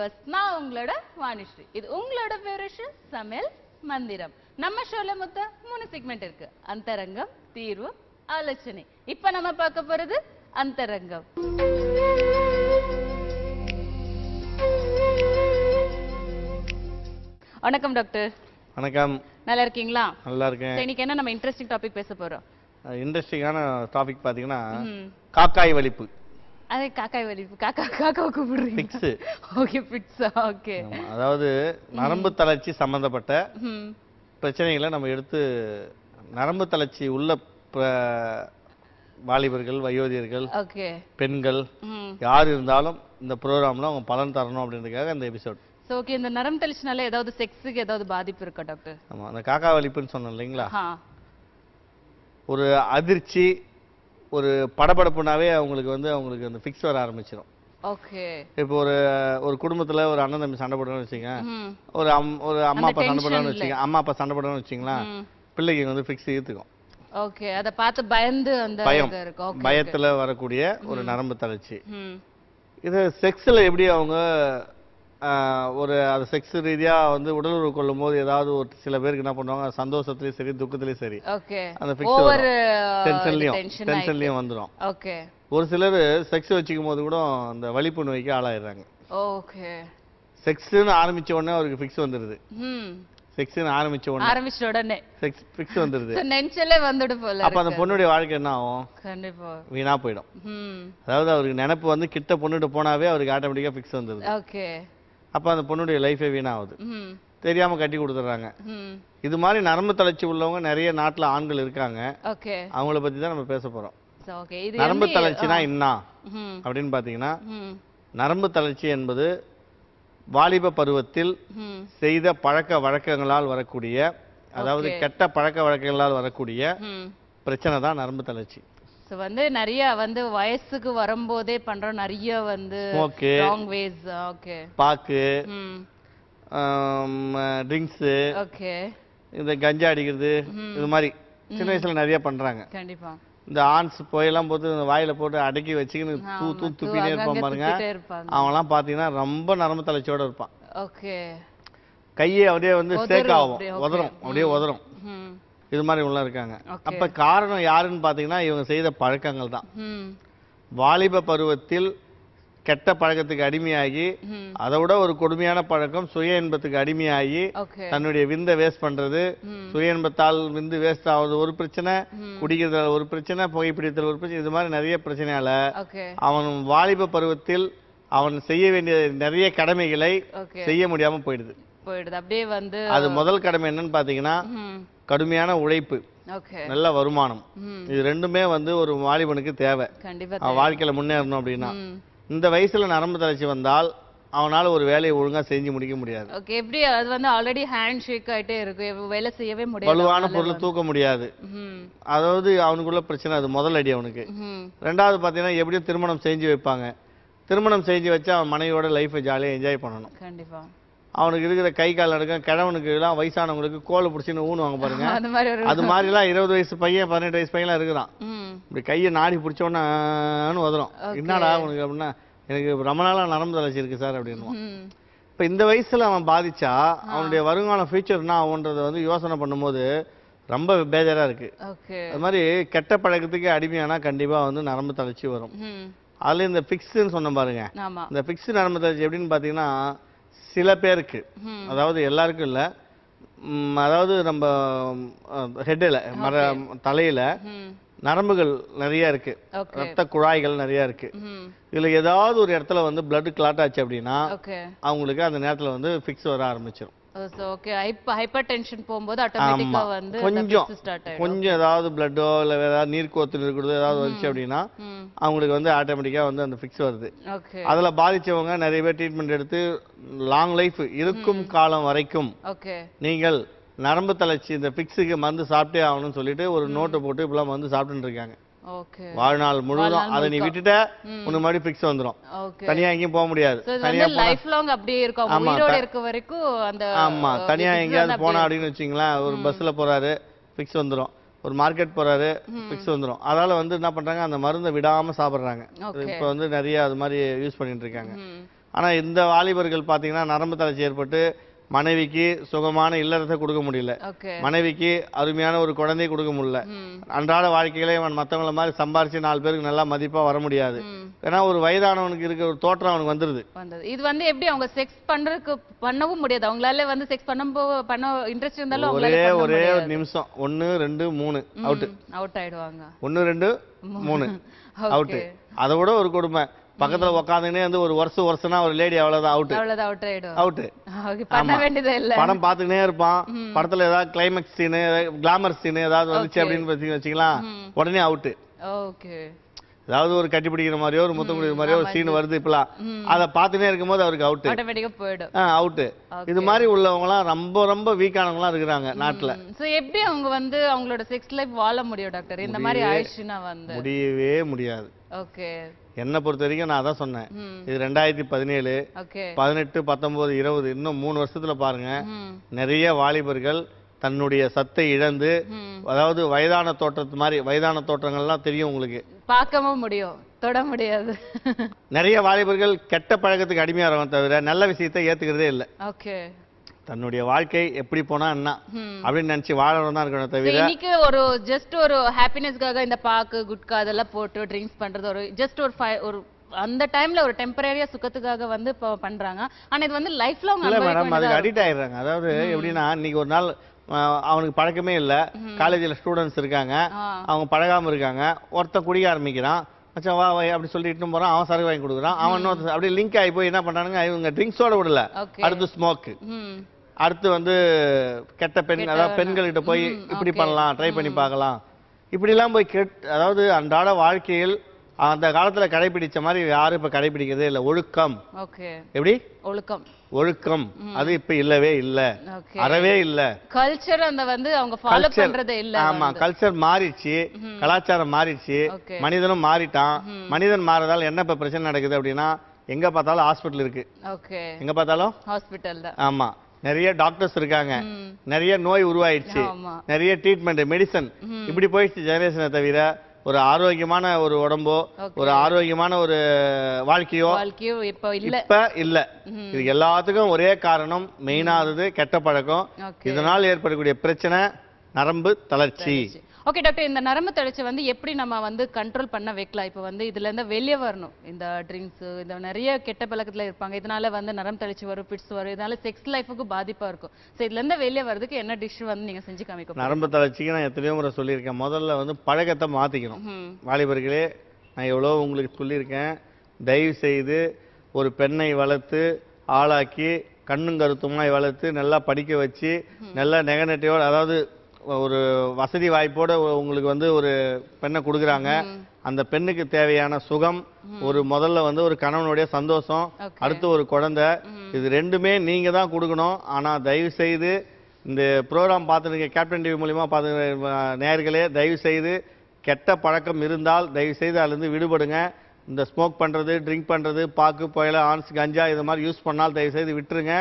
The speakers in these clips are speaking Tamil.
வியூவர்ஸ் நான் உங்களோட வாணிஸ்ரீ. இது உங்களோட ஃபேவரட் சமையல் மந்திரம். நம்ம ஷோல மொத்தம் மூணு செக்மெண்ட் இருக்கு. அந்தரங்கம் தீர்வு ஆலோசனை. இப்ப நம்ம பார்க்க போறது அந்தரங்கம். வணக்கம் டாக்டர் வணக்கம். நல்லா இருக்கீங்களா? நல்லா இருக்கேன். இன்னைக்கு என்ன நம்ம இன்ட்ரெஸ்டிங் டாபிக் பேச போறோம்? இன்ட்ரெஸ்டிங்கான டாபிக் பார்த்தீங்கன்னா ம். காக்காய் வலிப்பு. அதே காக்காய் வலி காக்கா காக்காவை கூப்பிடுறீங்க ஓகே பிட்ஸா ஓகே அதாவது நரம்பு தளர்ச்சி சம்பந்தப்பட்ட பிரச்சனைகளை நம்ம எடுத்து நரம்பு தளர்ச்சி உள்ள வாலிபர்கள் வயோதிகர்கள் ஓகே பெண்கள் யார் இருந்தாலும் இந்த ப்ரோக்ராம்ல அவங்க பலன் தரணும் அப்படின்றதுக்காக இந்த எபிசோட். சோ ஓகே இந்த நரம் தெளிச்சுனால ஏதாவது செக்ஸுக்கு ஏதாவது பாதிப்பு இருக்கா டாக்டர் ஆமா அந்த காக்கா வலிப்புன்னு சொன்னோம் இல்லைங்களா? ஒரு அதிர்ச்சி ஒரு படபடப்புனாவே அவங்களுக்கு வந்து அவங்களுக்கு அந்த ஃபிக்ஸ் வர ஆரம்பிச்சிடும் ஓகே இப்போ ஒரு ஒரு குடும்பத்துல ஒரு அண்ணன் தம்பி சண்டை போடுறோம்னு வச்சுங்க ஒரு அம் ஒரு அம்மா அப்பா சண்டை tensionல. வச்சுங்க அம்மா அப்பா சண்டை போடுறான்னு வச்சுங்களேன் பிள்ளைக்கு வந்து ஃபிக்ஸ் ஈர்த்துக்கும் ஓகே அத பார்த்து பயந்து அந்த பயம். பயத்துல வரக்கூடிய ஒரு நரம்பு தளர்ச்சி. இது செக்ஸ்ல எப்படி அவங்க ஒரு அது செக்ஸ் ரீதியா வந்து உடலுறவு கொள்ளும் போது ஏதாவது ஒரு சில பேருக்கு என்ன பண்ணுவாங்க சந்தோஷத்துலயும் சரி துக்கத்துலயும் சரி. அந்த டென்ஷன்லயும் டென்ஷன் டென்ஷன்லயும் வந்துடும் ஓகே. ஒரு சிலர் செக்ஸ் வச்சுக்கும் போது கூட அந்த வலிப்பு நோய்க்கு ஆளாயிடுறாங்க. ஓகே. செக்ஸ்னு ஆரம்பிச்ச உடனே அவருக்கு ஃபிக்ஸ் வந்துடுது ம். செக்ஸ்னு ஆரம்பிச்ச உடனே ஆரம்பிச்ச உடனே. செக்ஸ் ஃபிக்ஸ் வந்துடுது So, நெஞ்சலே வந்துடு போல அப்ப அந்த பொண்ணுடைய வாழ்க்கை என்ன ஆகும்? கண்டிப்பா. வீணா போயிடும். அதாவது அவருக்கு நினைப்பு வந்து கிட்ட பொண்ணுட்டு போனாவே அவருக்கு ஆட்டோமேட்டிக்கா ஃபிக்ஸ் வந்துடுது ஓகே. அப்ப அந்த பொண்ணுடைய லைஃபே வீணாகுது. ம் தெரியாம கட்டி கொடுத்துட்றாங்க. இது மாதிரி நரம்பு தளர்ச்சி உள்ளவங்க நிறைய நாட்டுல ஆண்கள் இருக்காங்க. அவங்கள பத்தி தான் நம்ம பேச இது நரம்பு தளர்ச்சினா என்ன அப்படின்னு பாத்தீங்கன்னா ம் நரம்பு தளர்ச்சி என்பது வாலிப பருவத்தில் செய்த பழக்க வழக்கங்களால் வரக்கூடிய அதாவது. கெட்ட பழக்க வழக்கங்களால் வரக்கூடிய பிரச்சனை தான் நரம்பு தளர்ச்சி. ஸோ வந்து நிறைய வந்து வயசுக்கு வரும்போதே பண்றோம் நிறைய வந்து Smoke. ராங் வேஸ் ஓகே பாக்கு ட்ரிங்க்ஸு ஓகே இந்த கஞ்சா அடிக்கிறது இது மாதிரி சின்ன வயசுல நிறைய பண்றாங்க. கண்டிப்பா. இந்த ஆன்ஸ் போயெல்லாம் போட்டு வாயில போட்டு அடக்கி வச்சுக்கின்னு தூ தூ துப்பினே இருப்பான் பாருங்க. அவன்லாம் பாத்தீங்கன்னா ரொம்ப நரம்பு தளர்ச்சியோட இருப்பான். ஓகே கையே அப்படியே வந்து ஸ்டேக் ஆகும். உதறும் அப்படியே உதறும் இது மாதிரி உள்ள இருக்காங்க. அப்ப காரணம் யாருன்னு பாத்தீங்கன்னா இவங்க செய்த பழக்கங்கள் தான். வாலிப பருவத்தில் கெட்ட பழக்கத்துக்கு அடிமையாகி அதை விட ஒரு கொடுமையான பழக்கம் சுய இன்பத்துக்கு அடிமையாகி தன்னுடைய விந்தை வேஸ்ட் பண்றது சுய இன்பத்தால் விந்து வேஸ்ட் ஆகுது ஒரு பிரச்சனை. குடிக்கிறதால ஒரு பிரச்சனை புகைப்பிடித்தல் ஒரு பிரச்சனை இது மாதிரி நிறைய பிரச்சனையால அவன் வாலிப பருவத்தில் அவன் செய்ய வேண்டிய நிறைய கடமைகளை செய்ய முடியாம போயிடுது. போயிடுது. அப்படியே வந்து அது முதல் கடமை என்னன்னு பாத்தீங்கன்னா கடுமையான உழைப்பு நல்ல வருமானம். இது ரெண்டுமே வந்து ஒரு வாலிபனுக்கு தேவை. வாழ்க்கையில முன்னேறணும் அப்படின்னா. இந்த வயசுல நரம்பு தளர்ச்சி வந்தால் அவனால ஒரு வேலையை ஒழுங்கா செஞ்சு முடிக்க முடியாது. ஓகே எப்படி அது வந்து ஆல்ரெடி ஹேண்ட் ஷேக் ஆயிட்டே இருக்கு வேலை செய்யவே முடியாது. வலுவான பொருளை. தூக்க முடியாது. அதாவது அவனுக்குள்ள பிரச்சனை அது முதல் அடி அவனுக்கு. ரெண்டாவது பார்த்தீங்கன்னா எப்படியும் திருமணம் செஞ்சு வைப்பாங்க. திருமணம் செஞ்சு வச்சு அவன் மனைவியோட லைஃப்பை ஜாலியாக என்ஜாய் பண்ணணும். கண்டிப்பா. அவனுக்கு இருக்கிற கை கால் நடக்கும் கிழவனுக்கு எல்லாம் வயசானவங்களுக்கு கோலை பிடிச்சின்னு ஊனுவாங்க பாருங்க. அந்த மாதிரி அது மாதிரிலாம் இருபது வயசு பையன் பதினெட்டு வயசு பையன்லாம் இருக்கிறான் இப்படி கையை நாடி பிடிச்சோன்னு உதறும். என்னடா அவனுக்கு அப்படின்னா எனக்கு ரொம்ப நாளா நரம்பு தளர்ச்சி இருக்கு சார் அப்படின்னுவான். ம். இப்போ இந்த வயசுல அவன் பாதிச்சா அவனுடைய வருங்கால ஃபியூச்சர் என்ன ஆகுன்றதை வந்து யோசனை பண்ணும்போது ரொம்ப பேஜாரா இருக்கு. அது மாதிரி கெட்ட பழக்கத்துக்கு அடிமையானா கண்டிப்பா வந்து நரம்பு தளர்ச்சி வரும். அதுல இந்த ஃபிக்ஸ்ன்னு சொன்ன பாருங்க. இந்த ஃபிக்ஸ் நரம்பு தளர்ச்சி எப்படின்னு பார்த்தீங்கன்னா சில பேருக்கு. அதாவது எல்லாருக்கும் இல்லை. அதாவது நம்ம ஹெட்டில் மர தலையில நரம்புகள் நிறைய இருக்கு. ரத்த குழாய்கள் நிறைய இருக்கு. இதுல ஏதாவது ஒரு இடத்துல வந்து blood கிளாட் ஆச்சு அப்படின்னா அவங்களுக்கு அந்த நேரத்துல வந்து ஃபிக்ஸ் வர ஆரம்பிச்சிடும் ஓகே ஹைப்பர் ஹைப்பர் டென்ஷன் போகும்போது. வந்து கொஞ்சம் கொஞ்சம் ஏதாவது பிளட்டோ இல்லை ஏதாவது நீர் கோத்து இருக்கிறதோ ஏதாவது வந்துச்சு அப்படின்னா அவங்களுக்கு வந்து ஆட்டோமேட்டிக்கா வந்து அந்த ஃபிக்ஸ் வருது. அதுல பாதிச்சவங்க நிறைய பேர் ட்ரீட்மெண்ட் எடுத்து லாங் லைஃப் இருக்கும் காலம் வரைக்கும் நீங்கள் நரம்பு தளர்ச்சி இந்த ஃபிக்ஸுக்கு மருந்து சாப்பிட்டே ஆகணும்னு சொல்லிட்டு ஒரு நோட்டை போட்டு இப்பெல்லாம் மருந்து சாப்பிட்டுட்டு இருக்காங்க. வாழ்நாள் முழுவதும் அதை நீ. விட்டுட்ட. உனக்கு மறுபடியும் ஃபிக்ஸ் வந்துரும். தனியா எங்கேயும் போக முடியாது. தனியா லைஃப் லாங் அப்படியே இருக்கும். ஆமா, இருக்க வரைக்கும் அந்த ஆமா தனியா எங்கேயாவது போனா அப்படின்னு வச்சுங்களேன் ஒரு பஸ்ல போறாரு ஃபிக்ஸ் வந்துரும். ஒரு மார்க்கெட் போறாரு ஃபிக்ஸ் வந்துரும். அதால வந்து என்ன பண்றாங்க அந்த மருந்தை விடாம சாப்பிடுறாங்க. இப்போ வந்து நிறைய அது மாதிரி யூஸ் பண்ணிட்டு இருக்காங்க. ஆனா இந்த வாலிபர்கள் பாத்தீங்கன்னா நரம்பு தளர்ச்சி ஏற்பட்டு மனைவிக்கு சுகமான இல்லறத்தை கொடுக்க முடியல. மனைவிக்கு அருமையான ஒரு குழந்தையை கொடுக்க முடியல. அன்றாட வாழ்க்கையிலே அவன் மத்தவங்கள மாதிரி சம்பாரிச்சு நாலு பேருக்கு நல்லா மதிப்பா வர முடியாது. ஏன்னா ஒரு வயதானவனுக்கு இருக்க ஒரு தோற்றம் அவனுக்கு வந்துருது. இது வந்து எப்படி அவங்க செக்ஸ் பண்றதுக்கு பண்ணவும் முடியாது. அவங்களால வந்து செக்ஸ் பண்ண பண்ண இன்ட்ரெஸ்ட் இருந்தாலும் ஒரே ஒரே ஒரு நிமிஷம். ஒன்னு ரெண்டு மூணு. அவுட் அவுட் ஆயிடுவாங்க. ஒன்னு ரெண்டு மூணு. அவுட் அதை விட ஒரு கொடுமை. பக்கத்துல உக்காந்துனே வந்து ஒரு வருஷம் வருஷம்னா ஒரு லேடி அவ்வளவுதான் அவுட் அவ்வளவுதான் அவுட் ஆயிடும். அவுட் பண்ண வேண்டியதே இல்ல. படம் பார்த்துக்கினே இருப்பான். படத்துல ஏதாவது கிளைமேக்ஸ் சீனு கிளாமர் சீனு ஏதாவது வந்துச்சு அப்படின்னு வச்சு வச்சுக்கலாம். உடனே அவுட் ஓகே. ஏதாவது ஒரு கட்டி பிடிக்கிற மாதிரியோ ஒரு முத்தம் குடிக்கிற மாதிரியோ ஒரு சீன் வருது இப்பலாம் அதை பார்த்துனே இருக்கும்போது அவருக்கு அவுட் ஆட்டோமேட்டிக்கா போயிடும். அவுட் இது மாதிரி உள்ளவங்கலாம் ரொம்ப ரொம்ப வீக்கானவங்களாம் இருக்கிறாங்க நாட்டுல. சோ எப்படி அவங்க வந்து அவங்களோட செக்ஸ் லைஃப் வாழ முடியும் டாக்டர் இந்த மாதிரி ஆயிடுச்சுன்னா வந்து. முடியவே முடியாது. ஓகே. என்னை பொறுத்த வரைக்கும் நான் அதான் சொன்னேன். இது ரெண்டாயிரத்தி பதினேழு பதினெட்டு பத்தொன்பது இருபது இன்னும் மூணு வருஷத்துல பாருங்க. நிறைய வாலிபர்கள் தன்னுடைய சத்தை இழந்து அதாவது வயதான தோற்றத்து மாதிரி வயதான தோற்றங்கள்லாம் தெரியும் உங்களுக்கு. பார்க்கவும் முடியும் தொட முடியாது. நிறைய வாலிபர்கள் கெட்ட பழக்கத்துக்கு அடிமையாகிறவங்க தவிர நல்ல விஷயத்தை ஏத்துக்கிறதே இல்லை. ஓகே. தன்னுடைய வாழ்க்கை எப்படி போனா என்ன? அப்படின்னு நினைச்சு வாழணும் தான் இருக்கணும் தவிர இன்னைக்கு ஒரு ஜஸ்ட் ஒரு ஹாப்பினஸ்க்காக இந்த பாக்கு குட்கா அதெல்லாம் போட்டு ட்ரிங்க்ஸ் பண்றது ஒரு ஜஸ்ட் ஒரு ஒரு அந்த டைம்ல ஒரு டெம்பரரியா சுகத்துக்காக வந்து பண்றாங்க. ஆனா இது வந்து லைஃப் லாங் இல்ல மேடம் அதுக்கு அடிக்ட் ஆயிடுறாங்க. அதாவது எப்படின்னா இன்னைக்கு ஒரு நாள் அவனுக்கு பழக்கமே இல்ல. காலேஜ்ல ஸ்டூடெண்ட்ஸ் இருக்காங்க. அவங்க பழகாம இருக்காங்க. ஒருத்தன் குடிக்க ஆரம்பிக்கிறான். மச்சான் வா வா அப்படி சொல்லி இட்டுன்னு போறான். அவன் சரக்கு வாங்கி கொடுக்குறான். அவன் இன்னொருத்தன் அப்படியே லிங்க் ஆகி போய் என்ன பண்றானுங்க? இவங்க ட்ரிங்க்ஸோட விடல. அடுத்து ஸ்மோக்கு ம். அடுத்து வந்து கெட்ட பெண் அதாவது பெண்கள்கிட்ட போய் இப்படி பண்ணலாம் ட்ரை பண்ணி பார்க்கலாம். இப்படிலாம் போய் கெட் அதாவது அன்றாட வாழ்க்கையில் அந்த காலத்துல கடைபிடிச்ச மாதிரி யாரும் இப்ப கடைபிடிக்கிறதே இல்லை. ஒழுக்கம். எப்படி? ஒழுக்கம். ஒழுக்கம். அது இப்ப இல்லவே இல்ல. அறவே இல்ல. கல்ச்சர் அந்த வந்து அவங்க ஃபாலோ. பண்றதே இல்ல ஆமா கல்ச்சர் மாறிடுச்சு. கலாச்சாரம் மாறிடுச்சு. ஓகே. மனிதனும் மாறிட்டான். மனிதன் மாறதால என்ன இப்ப பிரச்சனை நடக்குது அப்படின்னா எங்க பார்த்தாலும் ஹாஸ்பிட்டல் இருக்கு. எங்க பார்த்தாலும்? ஹாஸ்பிட்டல் தான். ஆமா. நிறைய டாக்டர்ஸ் இருக்காங்க. நிறைய நோய் உருவாயிடுச்சு. நிறைய ட்ரீட்மெண்ட் மெடிசன் இப்படி போயிடுச்சு ஜெனரேஷனை தவிர ஒரு ஆரோக்கியமான ஒரு உடம்போ. ஒரு ஆரோக்கியமான ஒரு வாழ்க்கையோ இப்போ இல்ல. இது எல்லாத்துக்கும் ஒரே காரணம் மெயினானது கெட்ட பழக்கம். இதனால் ஏற்படக்கூடிய பிரச்சனை நரம்பு தளர்ச்சி. ஓகே டாக்டர் இந்த நரம்பு தளர்ச்சி வந்து எப்படி நம்ம வந்து கண்ட்ரோல் பண்ண வைக்கலாம்? இப்போ வந்து இதுல இருந்து வெளியே வரணும். இந்த ட்ரிங்க்ஸ் இந்த நிறைய கெட்ட பழக்கத்துல இருப்பாங்க. இதனால வந்து நரம்பு தளர்ச்சி வரும் பிட்ஸ் வரும். இதனால செக்ஸ் லைஃபுக்கு பாதிப்பா இருக்கும். ஸோ இதுல இருந்து வெளியே வர்றதுக்கு என்ன டிஷ் வந்து நீங்க செஞ்சு காமிக்க போறீங்க? நரம்பு தளர்ச்சிக்கு நான் எத்தனையோ முறை சொல்லியிருக்கேன். முதல்ல வந்து பழக்கத்தை மாத்திக்கணும். ம் வாலிபர்களே நான் எவ்வளோ உங்களுக்கு சொல்லியிருக்கேன். தயவு செய்து ஒரு பெண்ணை வளர்த்து ஆளாக்கி கண்ணும் கருத்துமாய் வளர்த்து நல்லா படிக்க வச்சு நல்லா நெகனட்டிவோட அதாவது ஒரு வசதி வாய்ப்போட உங்களுக்கு வந்து ஒரு பெண்ணை கொடுக்குறாங்க. அந்த பெண்ணுக்கு தேவையான சுகம் ஒரு முதல்ல வந்து ஒரு கணவனுடைய சந்தோஷம் அடுத்து ஒரு குழந்தை. இது ரெண்டுமே நீங்க தான் கொடுக்கணும். ஆனா தயவு செய்து இந்த ப்ரோக்ராம் பார்த்துருக்க கேப்டன் டிவி மூலியமா பார்த்து நேயர்களே தயவு செய்து கெட்ட பழக்கம் இருந்தால் தயவு செய்து அதுலேருந்து விடுபடுங்க. இந்த ஸ்மோக் பண்றது ட்ரிங்க் பண்றது பாக்கு புயல ஆன்ஸ் கஞ்சா இது மாதிரி யூஸ் பண்ணால் தயவு செய்து விட்டுருங்க.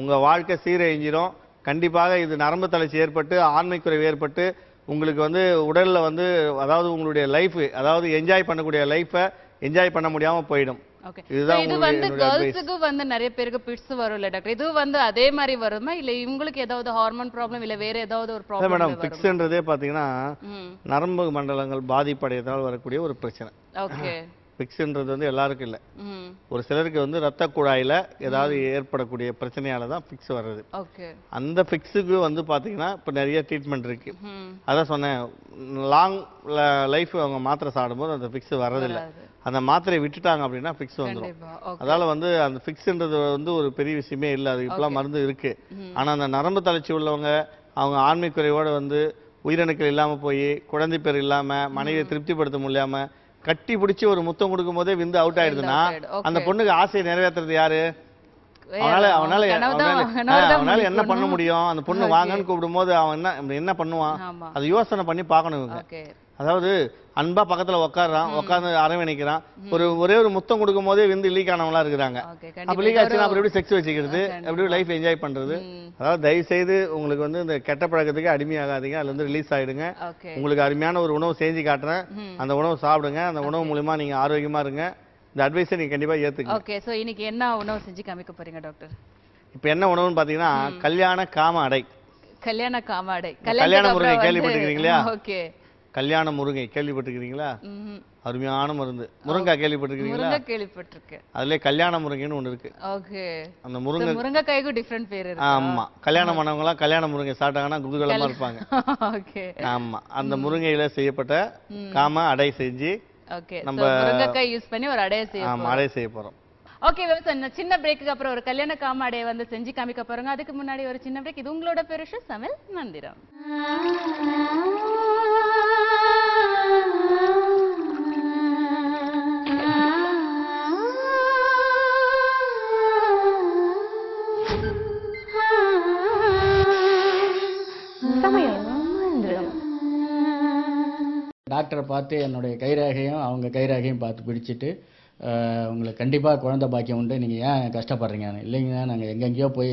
உங்க வாழ்க்கை சீரழிஞ்சிரும். கண்டிப்பாக இது நரம்பு தளர்ச்சி ஏற்பட்டு ஆண்மை குறைவு ஏற்பட்டு உங்களுக்கு வந்து உடல்ல வந்து அதாவது உங்களுடைய லைஃப் அதாவது என்ஜாய் பண்ணக்கூடிய லைஃபை என்ஜாய் பண்ண முடியாம போயிடும். இது வந்து. கேர்ள்ஸுக்கு வந்து நிறைய பேருக்கு பிட்ஸ் வரும்ல டாக்டர் இது வந்து அதே மாதிரி வருமா? இல்ல இவங்களுக்கு ஏதாவது ஹார்மோன் ப்ராப்ளம் இல்ல வேற ஏதாவது ஒரு ப்ராப்ளம் மேடம் பார்த்தீங்கன்னா ம். நரம்பு மண்டலங்கள் பாதிப்படையதால் வரக்கூடிய ஒரு பிரச்சனை. ஓகே ஃபிக்ஸ்ன்றது வந்து எல்லாருக்கும் இல்லை. ஒரு சிலருக்கு வந்து ரத்த குழாயில ஏதாவது ஏற்படக்கூடிய பிரச்சனையால தான் ஃபிக்ஸ் வர்றது. அந்த ஃபிக்ஸுக்கு வந்து பார்த்தீங்கன்னா இப்போ நிறைய ட்ரீட்மெண்ட் இருக்கு. அதான் சொன்னேன். லாங் லைஃப் அவங்க மாத்திரை சாப்பிடும்போது அந்த ஃபிக்ஸ் வர்றதில்ல. அந்த மாத்திரையை விட்டுட்டாங்க அப்படின்னா ஃபிக்ஸ் வந்துடும் அதால வந்து அந்த ஃபிக்ஸ்ன்றது வந்து ஒரு பெரிய விஷயமே இல்லை. அது இப்பெல்லாம் மருந்து இருக்கு. ஆனா அந்த நரம்பு தளர்ச்சி உள்ளவங்க அவங்க ஆண்மை குறைவோட வந்து உயிரணுக்கள் இல்லாம போய் குழந்தை பேர் இல்லாம மனைவியை திருப்திப்படுத்த முடியாம கட்டி பிடிச்சி ஒரு முத்தம் கொடுக்கும் போதே விந்து அவுட் ஆயிடுதுன்னா. அந்த பொண்ணுக்கு ஆசையை நிறைவேற்றுறது யாரு? அவனால அவனால அவனால- என்ன. பண்ண முடியும்? அந்த பொண்ணு வாங்கன்னு கூப்பிடும்போது அவன் என்ன என்ன பண்ணுவான்? அது யோசனை பண்ணி பார்க்கணும் இவங்க. அதாவது அன்பா பக்கத்துல உட்கார்றான் உட்கார்ந்து அரவணைக்கிறான். ஒரு ஒரே ஒரு முத்தம் கொடுக்கும் போதே வந்து லீக் ஆனவங்களா இருக்கிறாங்க. அப்ப லீக் ஆச்சுன்னா அப்புறம் எப்படி செக்ஸ் வச்சுக்கிறது? எப்படி லைஃப் என்ஜாய் பண்றது. அதாவது தயவு செய்து உங்களுக்கு வந்து இந்த கெட்ட பழக்கத்துக்கு அடிமையாகாதீங்க. அதுல இருந்து ரிலீஸ் ஆயிடுங்க. உங்களுக்கு அருமையான ஒரு உணவு செஞ்சு காட்டுறேன். அந்த உணவு சாப்பிடுங்க. அந்த உணவு மூலியமா நீங்க ஆரோக்கியமா இருங்க. இந்த அட்வைஸை நீங்க கண்டிப்பா ஏத்துக்கங்க ஓகே சோ இன்னைக்கு என்ன உணவு செஞ்சு காமிக்க போறீங்க டாக்டர் இப்போ என்ன உணவுன்னு பாத்தீங்கன்னா கல்யாண காம அடை. கல்யாண காமாடை கல்யாண முருங்கை கேள்விப்பட்டிருக்கீங்களா? ஓகே கல்யாண முருங்கை கேள்விப்பட்டிருக்கிறீங்களா. அருமையான மருந்து. முருங்கை கேள்விப்பட்டிருக்கிறீங்களா? முருங்கை கேள்விப்பட்டிருக்கேன். அதுலயே கல்யாண முருங்கைன்னு ஒண்ணு இருக்கு. ஓகே. அந்த முருங்கை முருங்கைக்காய்க்கும் டிஃப்ரெண்ட் பேர் இருக்கு? ஆமா. கல்யாணம் பண்ணவங்கலாம் கல்யாண முருங்கை சாப்பிட்டாங்கன்னா குதூகலமா இருப்பாங்க. ஓகே. ஆமா. அந்த முருங்கையில செய்யப்பட்ட காம அடை செஞ்சு ஓகே. நம்ம- முருங்கைக்காய் யூஸ் பண்ணி ஒரு அடைய செய்ய ஆமா அடை செய்ய போறோம். ஓகே விவசாயம் சின்ன பிரேக்குக்கு அப்புறம் ஒரு கல்யாண காமாடையை வந்து செஞ்சு காமிக்க போறோங்க. அதுக்கு முன்னாடி ஒரு சின்ன பிரேக் இது உங்களோட பெருசு சமையல் மந்திரம். டாக்டரை பார்த்து என்னுடைய கைரேகையும் அவங்க கைரேகையும் பார்த்து பிடிச்சிட்டு உங்களுக்கு கண்டிப்பாக குழந்தை பாக்கியம் உண்டு. நீங்கள் ஏன் கஷ்டப்படுறீங்க? இல்லைங்கண்ணா நாங்கள் எங்கெங்கேயோ போய்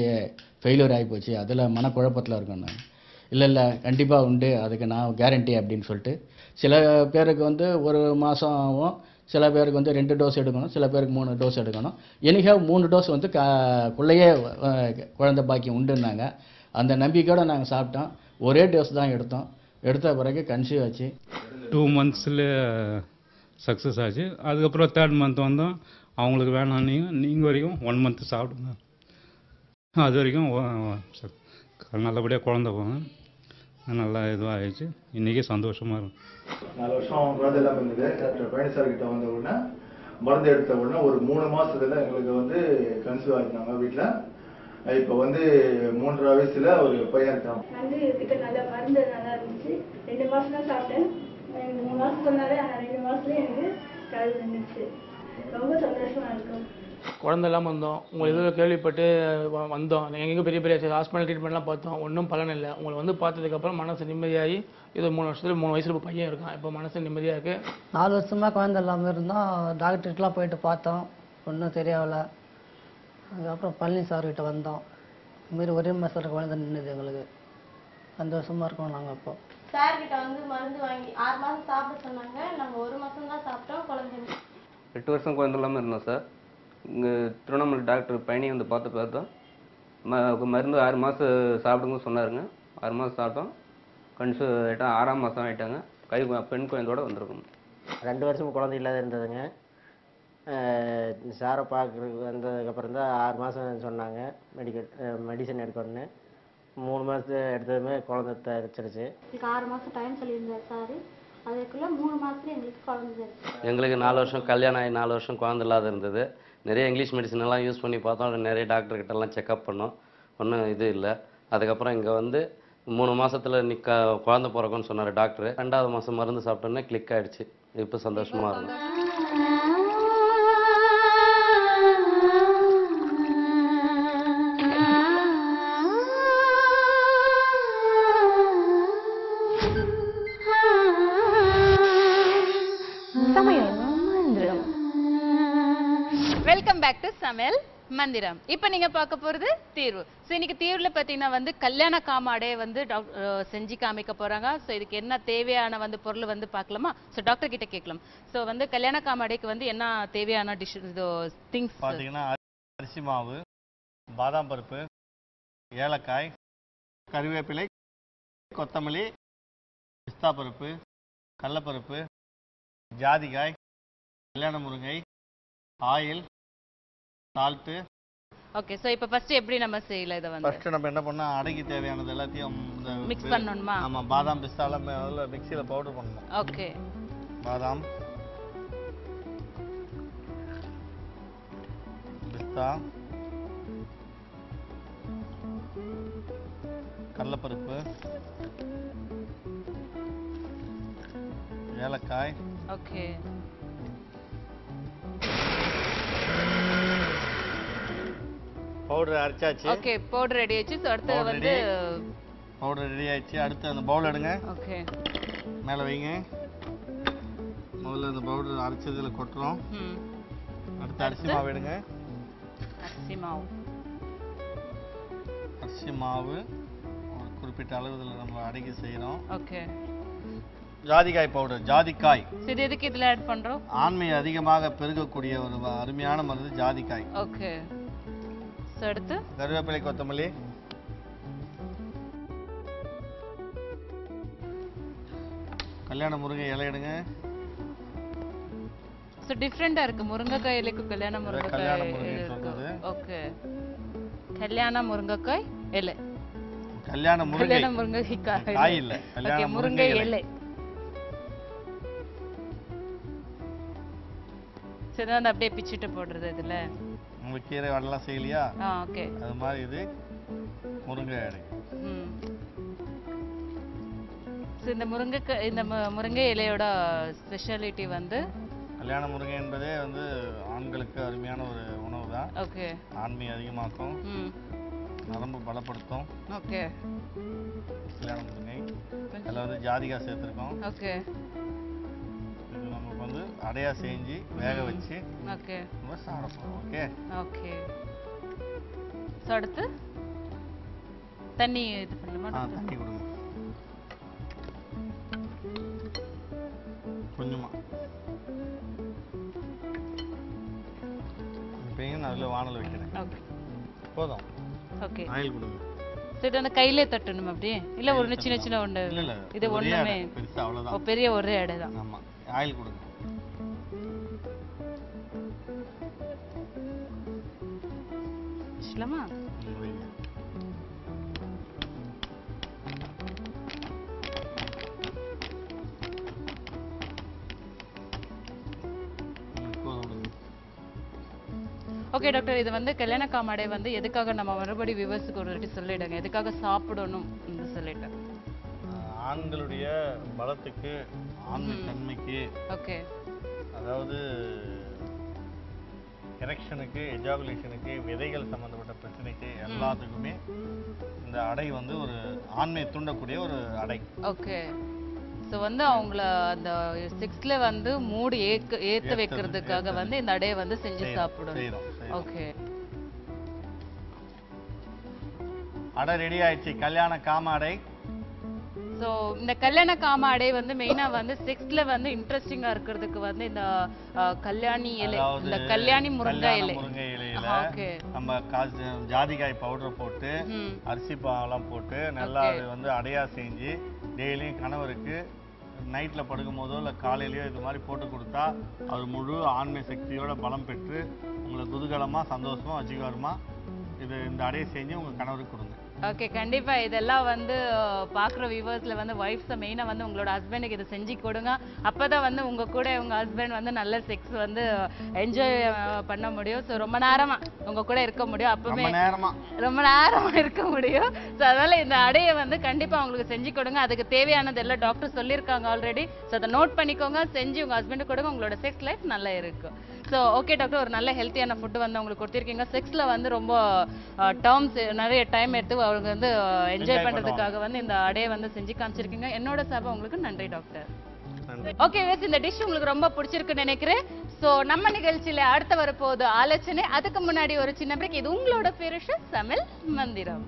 ஃபெயிலியர் ஆகி போச்சு. அதில் மனக்குழப்பத்தில் இருக்கோம் நாங்கள் இல்லை இல்லை கண்டிப்பாக உண்டு. அதுக்கு நான் கேரண்டி அப்படின்னு சொல்லிட்டு. சில பேருக்கு வந்து ஒரு மாதம் ஆகும் சில பேருக்கு வந்து ரெண்டு டோஸ் எடுக்கணும் சில பேருக்கு மூணு டோஸ் எடுக்கணும். எனிஹா மூணு டோஸ் வந்து க குள்ளையே குழந்த குழந்தை பாக்கியம் உண்டுன்னாங்க. அந்த நம்பிக்கையோடு நாங்கள் சாப்பிட்டோம். ஒரே டோஸ் தான் எடுத்தோம். எடுத்த பிறகு கன்சீவ் ஆச்சு. டூ மந்த்ஸில் சக்ஸஸ் ஆச்சு. அதுக்கப்புறம் தேர்ட் மந்த் வந்தோம். அவங்களுக்கு வேணாம் நீங்கள் நீங்கள் வரைக்கும் ஒன் மந்த் சாப்பிடுங்க. அது வரைக்கும் நல்லபடியாக குழந்த போங்க. நல்லா இதுவாக ஆயிடுச்சு இன்றைக்கி சந்தோஷமாக இருக்கும் நாலு வருஷம் குழந்தை எல்லாம் இருந்தது. டாக்டர் பழனி சார் கிட்ட வந்த உடனே மருந்து எடுத்த உடனே ஒரு மூணு மாசத்துல எங்களுக்கு வந்து கன்சீவ் ஆயிருந்தாங்க வீட்டுல இப்ப வந்து மூன்றரை வயசுல ஒரு பையன் இருக்கான் வந்து கிட்ட நல்ல மருந்து நல்லா இருந்துச்சு ரெண்டு மாசம் தான் சாப்பிட்டேன். எனக்கு மூணு மாசம் சொன்னாரு ஆனா ரெண்டு மாசத்துல எனக்கு கழுவு நின்றுச்சு ரொம்ப சந்தோஷமா இருக்கும் குழந்தை இல்லாமல் வந்தோம். உங்களை இதில் கேள்விப்பட்டு வந்தோம். எங்கெங்கே பெரிய பெரிய ஹாஸ்பிட்டல் ட்ரீட்மெண்ட்லாம் பார்த்தோம். ஒன்றும் பலன் இல்லை. உங்களை வந்து பார்த்ததுக்கப்புறம் மனசு நிம்மதியாகி இது மூணு வருஷத்துல மூணு வயசுல இப்போ பையன் இருக்கான். இப்போ மனசு நிம்மதியாக இருக்குது நாலு வருஷமா குழந்தை இல்லாமல் இருந்தோம். டாக்டர்கிட்டலாம் போயிட்டு பார்த்தோம். ஒன்றும் தெரியவில்ல அதுக்கப்புறம் பழனி சார்கிட்ட வந்தோம். இதுமாரி ஒரே மாதத்தில் குழந்தை நின்றுது எங்களுக்கு. சந்தோஷமா இருக்கோம் நாங்கள் இப்போ சார் கிட்ட வந்து மருந்து வாங்கி ஆறு மாசம் சாப்பிட சொன்னாங்க. நாங்க ஒரு மாசம் தான் சாப்பிட்டோம் குழந்தை எட்டு வருஷம் குழந்தை இல்லாமல் இருந்தோம் சார். இங்கே திருவண்ணாமலை டாக்டர் பழனி வந்து பார்த்து பார்த்தோம் ம மருந்து ஆறு மாதம் சாப்பிடுங்க சொன்னாருங்க. ஆறு மாதம் சாப்பிட்டோம். கன்சீவ் ஆகிட்டா ஆறாம் மாதம் ஆகிட்டாங்க கை பெண் குழந்தையோட வந்திருக்கோம். ரெண்டு வருஷம் குழந்தை இல்லாத இருந்ததுங்க. சாரை பார்க்குறதுக்கு வந்ததுக்கப்புறம் தான் ஆறு மாதம் சொன்னாங்க. மெடிக்கல் மெடிசன் எடுக்கணும்னு. மூணு மாதத்து எடுத்ததுமே குழந்தை தரிச்சிருச்சு எங்களுக்கு ஆறு மாசம் டைம் சொல்லியிருந்தார் சார் அதுக்குள்ள மூணு மாசத்துல எங்களுக்கு குழந்தை எங்களுக்கு நாலு வருஷம் கல்யாணம் ஆகி நாலு வருஷம் குழந்தை இல்லாத இருந்தது. நிறைய இங்கிலீஷ் மெடிசன் எல்லாம் யூஸ் பண்ணி பார்த்தோம். நிறைய டாக்டர் கிட்ட எல்லாம் செக்அப் பண்ணோம். ஒன்றும் இது இல்லை. அதுக்கப்புறம் இங்கே வந்து மூணு மாசத்துல நிக்க குழந்தை பிறக்கும்னு சொன்னார் டாக்டர் ரெண்டாவது மாதம் மருந்து சாப்பிட்டோன்னே கிளிக் ஆயிடுச்சு. இப்போ சந்தோஷமா இருக்கும் தமிழ் மந்திரம். இப்போ நீங்க பார்க்க போறது தீர்வு. ஸோ இன்னைக்கு தீர்வுல பார்த்தீங்கன்னா வந்து கல்யாண காமாடே வந்து செஞ்சு காமிக்க போறாங்க. ஸோ இதுக்கு என்ன தேவையான வந்து பொருள் வந்து பார்க்கலாமா? ஸோ டாக்டர் கிட்ட கேட்கலாம். ஸோ வந்து கல்யாண காமாடைக்கு வந்து என்ன தேவையான டிஷ் இதோ திங்ஸ் பார்த்தீங்கன்னா அரிசி மாவு பாதாம் பருப்பு ஏலக்காய் கறிவேப்பிலை கொத்தமல்லி பிஸ்தா பருப்பு கடலப்பருப்பு ஜாதிக்காய் கல்யாண முருங்கை ஆயில் சால்ட்டு. ஓகே ஸோ இப்போ ஃபர்ஸ்ட் எப்படி நம்ம செய்யல இதை வந்து? ஃபர்ஸ்ட் நம்ம என்ன பண்ணோம் அடைக்கு தேவையானது எல்லாத்தையும் வெ- பண்ணணுமா? ஆமா பாதாம் பிஸ்தாலாம் முதல்ல மிக்சியில் பவுடர் பண்ணணும். ஓகே பாதாம் பிஸ்தா கடலப்பருப்பு ஏலக்காய் ஓகே பவுடர் அரைச்சாச்சு. ஓகே பவுடர் ரெடி ஆச்சு அடுத்து வந்து பவுடர் ரெடி ஆயிடுச்சு. அடுத்து அந்த பவுல் எடுங்க. ஓகே மேலே வைங்க. முதல்ல இந்த பவுடர் அரைச்சதுல கொட்டுறோம். அடுத்து அரிசி மாவு எடுங்க. அரிசி மாவு. அரிசி மாவு ஒரு குறிப்பிட்ட அளவு இதில் நம்ம அடக்கி செய்கிறோம் ஓகே ஜாதிக்காய் பவுடர் ஜாதிக்காய். சரி எதுக்கு இதுல ஆட் பண்றோம்? ஆண்மை அதிகமாக பெருகக்கூடிய ஒரு அருமையான மருந்து ஜாதிக்காய். ஓகே ஸோ அடுத்து கருவேப்பிலை கொத்தமல்லி. கல்யாண முருங்கை இலை எடுங்க. ஸோ டிஃப்ரெண்டா இருக்கு. முருங்கைக்காய் இலைக்கு கல்யாண முருங்கைக்காய் ஓகே. கல்யாண முருங்கைக்காய் இலை. கல்யாண முருங்கை கல்யாண முருங்கைக்காய் காய் இல்ல. கல்யாண முருங்கை இலை. சரி அப்படியே பிச்சுட்டு போடுறது இதுல. உங்களுக்கு கீரை வடலாம் செய்யலையா? ஆ ஓகே. அது மாதிரி இது முருங்கை இலை. இந்த முருங்கைக்காய் இந்த முருங்கை இலையோட ஸ்பெஷாலிட்டி வந்து? கல்யாண முருங்கை என்பதே வந்து ஆண்களுக்கு அருமையான ஒரு உணவு தான் ஓகே. ஆண்மை அதிகமாக்கும். நரம்பு பலப்படுத்தும். ஓகே. கல்யாண முருங்கை. அதில் வந்து ஜாதிக்காய் சேர்த்துருக்கோம். ஓகே. நமக்கு வந்து அடையா செஞ்சு வேக. வச்சு ஓகே. நம்ம சாப்பிட போகிறோம் ஓகே? ஓகே. ஸோ அடுத்து? தண்ணி இது பண்ணலாமா ஆ? தண்ணி கொடுங்க. கொஞ்சமா. இப்பயும் நான் அதில் வானல் வைக்கிறேன். ஓகே. போதும். ஓகே. ஆயில் கொடுங்க. இது அந்த கையிலே தட்டணும் அப்படியே இல்லை ஒன்று சின்ன சின்ன ஒன்று. இது ஒரே ஒன்றுமே பெரிய ஒரே அடை தான் ஆமா. ஆயில் கொடுங்க. வச்சுலாமா. Okay doctor. இது வந்து கல்யாண காமாடை வந்து எதுக்காக நம்ம மறுபடி விவர்ஸுக்கு ஒரு வாட்டி சொல்லிடுங்க. எதுக்காக சாப்பிடணும் சொல்லிட்டு. ஆண்களுடைய பலத்துக்கு ஆண்மை தன்மைக்கு ஓகே. அதாவது எரெக்ஷனுக்கு எஜாகுலேஷனுக்கு விதைகள் சம்பந்தப்பட்ட பிரச்சனைக்கு எல்லாத்துக்குமே இந்த அடை வந்து ஒரு ஆண்மை தூண்டக்கூடிய ஒரு அடை. ஓகே. ஸோ வந்து அவங்கள அந்த சிக்ஸ்ல வந்து மூடு ஏத்த ஏத்துறது, வைக்கிறதுக்காக. வந்து இந்த அடையை வந்து செஞ்சு செய்றோம். ஓகே. அடை ரெடி ஆயிடுச்சு. கல்யாண காம அடை. ஸோ இந்த கல்யாண காம அடை வந்து மெயினா வந்து சிக்ஸ்ல வந்து இன்ட்ரெஸ்டிங்கா இருக்கிறதுக்கு வந்து இந்த கல்யாணி இலை இந்த கல்யாணி முருங்கை இலை. முருங்கை இலையில நம்ம காசு ஜாதிக்காய் பவுடர் போட்டு அரிசி பாவெல்லாம் போட்டு நல்லா. அது வந்து அடையா செஞ்சு டெய்லியும் கணவருக்கு நைட்டில் படுக்கும் போதோ இல்லை காலையிலயோ இது மாதிரி போட்டு கொடுத்தா அவர் முழு ஆண்மை சக்தியோட பலம் பெற்று உங்களை குதூகலமாக சந்தோஷமா வச்சுக்குவாருமா. இது இந்த அடையை செஞ்சு உங்கள் கணவருக்கு கொடுங்க. ஓகே கண்டிப்பா. இதெல்லாம் வந்து பார்க்குற வியூவர்ஸ்ல வந்து ஒய்ஃப்ஸை மெயினா வந்து உங்களோட ஹஸ்பண்டுக்கு இதை செஞ்சு கொடுங்க. அப்பதான் வந்து உங்க கூட உங்க ஹஸ்பண்ட் வந்து நல்ல செக்ஸ் வந்து என்ஜாய் பண்ண முடியும். ஸோ ரொம்ப நேரமா உங்க கூட இருக்க முடியும். அப்பவுமே ரொம்ப நேரமா. ரொம்ப நேரமா இருக்க முடியும். ஸோ அதனால இந்த அடையை வந்து கண்டிப்பா உங்களுக்கு செஞ்சு கொடுங்க. அதுக்கு தேவையானது எல்லாம் டாக்டர் சொல்லியிருக்காங்க ஆல்ரெடி ஸோ அதை நோட் பண்ணிக்கோங்க. செஞ்சு உங்க ஹஸ்பண்டு கொடுங்க. உங்களோட செக்ஸ் லைஃப் நல்லா இருக்கும் ஸோ ஓகே டாக்டர் ஒரு நல்ல ஹெல்த்தியான ஃபுட்டு வந்து உங்களுக்கு கொடுத்துருக்கீங்க. செக்ஸ்ல வந்து ரொம்ப டேர்ம்ஸ் நிறைய டைம் எடுத்து அவங்க வந்து என்ஜாய் பண்றதுக்காக வந்து இந்த அடையை வந்து செஞ்சு காமிச்சிருக்கீங்க. என்னோட சார்பா உங்களுக்கு நன்றி டாக்டர். ஓகே வேஸ் இந்த டிஷ் உங்களுக்கு ரொம்ப பிடிச்சிருக்குன்னு நினைக்கிறேன். ஸோ நம்ம நிகழ்ச்சியில அடுத்து வரப்போகுது ஆலோசனை. அதுக்கு முன்னாடி ஒரு சின்ன பிரேக் இது உங்களோட பேருஷ சமையல் மந்திரம்.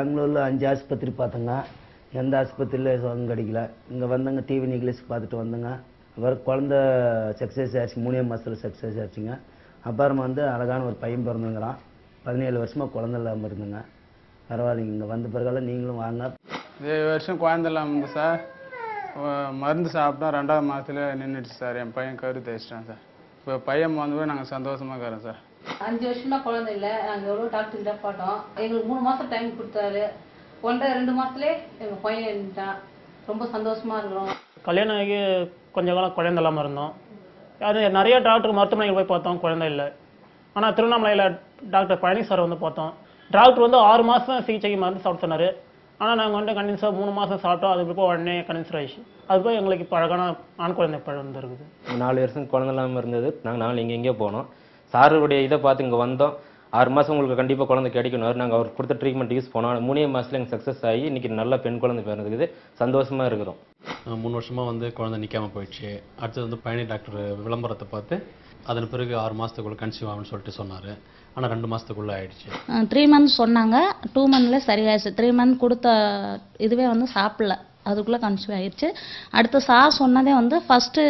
பெங்களூரில் அஞ்சு ஆஸ்பத்திரி பார்த்தோங்க. எந்த ஆஸ்பத்திரியில் சுகம் கிடைக்கல. இங்கே வந்தங்க டிவி நிகழ்ச்சி பார்த்துட்டு வந்தோங்க. அப்புறம் குழந்த சக்ஸஸ் ஆச்சு மூணே மாதத்தில் சக்ஸஸ் ஆச்சுங்க. அப்புறமா வந்து அழகான ஒரு பையன் பிறந்துங்கிறான் பதினேழு வருஷமாக குழந்த இல்லாமல் இருந்துங்க பரவாயில்லைங்க இங்கே வந்த பிறகால நீங்களும் வாங்க. ஏழு வருஷம் குழந்த இல்லாமல் இருந்து சார். மருந்து சாப்பிட்டா ரெண்டாவது மாதத்துல நின்றுடுச்சு சார். என் பையன் கரு தேய்ச்சிட்டான் சார். இப்போ பையன் வந்து நாங்கள் சந்தோஷமாக இருக்கிறோம் சார். அஞ்சு வருஷமா குழந்தை இல்லை. நாங்கள் எவ்வளோ டாக்டர் கிட்ட பார்த்தோம் எங்களுக்கு மூணு மாதம் டைம் கொடுத்தாரு. ஒன்றரை ரெண்டு மாதத்துலேயே எங்கள் பையன் இருந்துட்டான் ரொம்ப சந்தோஷமா இருக்கிறோம். கல்யாணம் ஆகி கொஞ்ச காலம் குழந்தை இல்லாமல் இருந்தோம். அது நிறைய டாக்டர் மருத்துவமனைக்கு போய் பார்த்தோம் குழந்தை இல்லை. ஆனால் திருவண்ணாமலையில் டாக்டர் பழனி சார் வந்து பார்த்தோம். டாக்டர் வந்து ஆறு மாதம் சிகிச்சைக்கு மருந்து சாப்பிட சொன்னார். ஆனால் நாங்கள் வந்து கண்டினியூஸாக மூணு மாதம் சாப்பிட்டோம். அது பிறகு உடனே கன்சர் ஆயிடுச்சு. அது போய் எங்களுக்கு இப்போ அழகான ஆண் குழந்தை பிறந்திருக்குது. நாலு வருஷம் குழந்தை இல்லாமல் இருந்தது. நாங்கள் இங்கே எங்கேயோ போனோம். சாருடைய இதை பார்த்து இங்கே வந்தோம். ஆறு மாதம் உங்களுக்கு கண்டிப்பாக குழந்தை கிடைக்கணும். நாங்கள் அவர் கொடுத்த ட்ரீட்மெண்ட் யூஸ் பண்ணோம். மூணே மாதத்துல எங்களுக்கு சக்ஸஸ் ஆகி இன்னைக்கு நல்ல பெண் குழந்தை பிறந்துக்குது. சந்தோஷமா இருக்கிறோம். மூணு வருஷமா வந்து குழந்தை நிக்காம போயிடுச்சு. அடுத்தது வந்து பழனி டாக்டர் விளம்பரத்தை பார்த்து அதன் பிறகு ஆறு மாசத்துக்குள்ள கன்சீவ் ஆகும்னு சொல்லிட்டு சொன்னாரு. ஆனா ரெண்டு மாசத்துக்குள்ள ஆயிடுச்சு. த்ரீ மந்த்ஸ் சொன்னாங்க. டூ மந்த்ல சரியாயிடுச்சு. த்ரீ மந்த் கொடுத்த இதுவே வந்து சாப்பிடல. அதுக்குள்ளே கன்சீவ் ஆயிடுச்சு அடுத்து சார் சொன்னதே வந்து ஃபஸ்ட்டு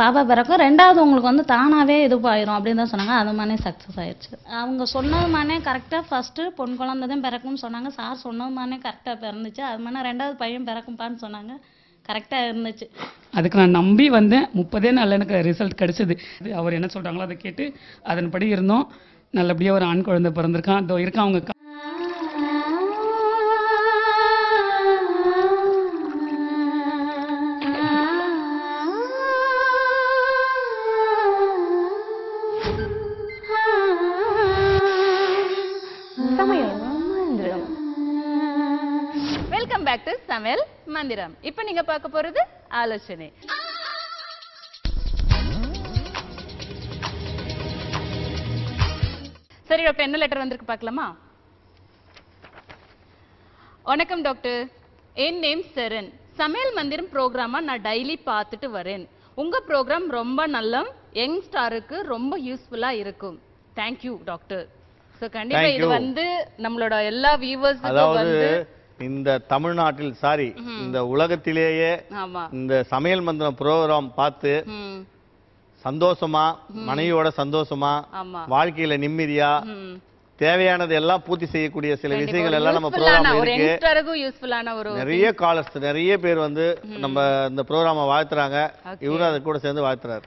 பாப்பா பிறக்கும். ரெண்டாவது உங்களுக்கு வந்து தானாகவே இது ஆயிரும் அப்படின்னு தான் சொன்னாங்க. அது மாதிரி சக்ஸஸ் ஆயிடுச்சு அவங்க சொன்னது மாதிரி கரெக்டாக ஃபஸ்ட்டு பொன் குழந்தை தான் பிறக்கும்னு சொன்னாங்க. சார் சொன்னது மாதிரி கரெக்டாக பிறந்துச்சு. அது மாதிரி ரெண்டாவது பையன் பிறக்கும்பான்னு சொன்னாங்க. கரெக்டாக இருந்துச்சு. அதுக்கு நான் நம்பி வந்தேன். முப்பதே நாளில் எனக்கு ரிசல்ட் கிடச்சிது. அவர் என்ன சொல்கிறாங்களோ அதை கேட்டு அதன்படி இருந்தோம். நல்லபடியாக ஒரு ஆண் குழந்தை பிறந்திருக்கான். அதோ இருக்கான் அவங்க மந்திரம். இப்போ நீங்க பார்க்க போறது ஆலோசனை. சரி டாக்டர் என்ன லெட்டர் வந்திருக்கு பார்க்கலாமா? வணக்கம் டாக்டர். என் நேம் சரண். சமையல் மந்திரம் ப்ரோக்ராமா நான் டெய்லி பார்த்துட்டு வரேன். உங்க ப்ரோக்ராம் ரொம்ப நல்ல யங் ஸ்டாருக்கு ரொம்ப யூஸ்ஃபுல்லா இருக்கும். Thank you doctor. ஸோ கண்டிப்பா இது. வந்து நம்மளோட எல்லா வியூவர்ஸுக்கும் வந்து இந்த தமிழ்நாட்டில் சாரி. இந்த உலகத்திலேயே இந்த சமையல் மந்திரம் ப்ரோக்ராம் பார்த்து சந்தோஷமா மனைவியோட சந்தோஷமா வாழ்க்கையில நிம்மதியா தேவையானது எல்லாம் பூர்த்தி செய்யக்கூடிய சில விஷயங்கள் எல்லாம் நம்ம ப்ரோக்ராம் இருக்கு. நிறைய காலர்ஸ் நிறைய பேர் வந்து நம்ம இந்த ப்ரோக்ராமை வாழ்த்துறாங்க. இவரும் அதை கூட சேர்ந்து வாழ்த்துறாரு.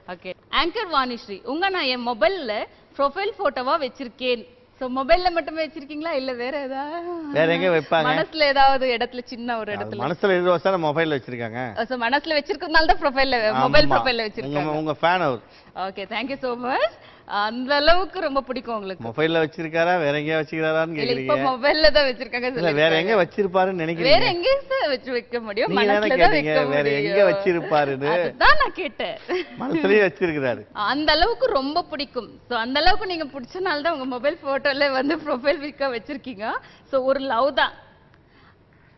ஆங்கர் வாணிஸ்ரீ உங்க நான் என் மொபைல்ல ப்ரொஃபைல் போட்டோவா வச்சிருக்கேன். சோ மொபைல்ல மட்டுமே வச்சிருக்கீங்களா? இல்ல வேற ஏதாவது வேற எங்க வைப்பாங்க? மனசுல ஏதாவது இடத்துல சின்ன ஒரு இடத்துல. மனசுல இது வருஷம் மொபைல்ல வச்சிருக்காங்க. சோ மனசுல வச்சிருக்கிறதுனால தான் ப்ரொஃபைல்ல மொபைல். ப்ரொஃபைல்ல வச்சிருக்காங்க. உங்க fan our. Okay thank you so much அந்த அளவுக்கு ரொம்ப பிடிக்கும் உங்களுக்கு. மொபைல்ல வச்சிருக்காரா? வேற எங்கேயா வச்சிருக்காரான்னு கேக்குறீங்க மொபைல்ல தான் வச்சிருக்காங்க இல்ல வேற. எங்க வச்சிருப்பாருன்னு வேற நினைக்கிறீங்க எங்க சார் வச்சு வைக்க முடியும்? மனசுல தான் வைக்க வேற எங்க வச்சிருப்பாருன்னு. அதுதான் நான் கேட்டேன். மனசுலயே வச்சிருக்கிறாரு. அந்த அளவுக்கு ரொம்ப பிடிக்கும். சோ அந்த அளவுக்கு நீங்க பிடிச்சனால தான் உங்க மொபைல் போட்டோல வந்து ப்ரொஃபைல் பிக்க வச்சிருக்கீங்க. சோ ஒரு லவ் தான்.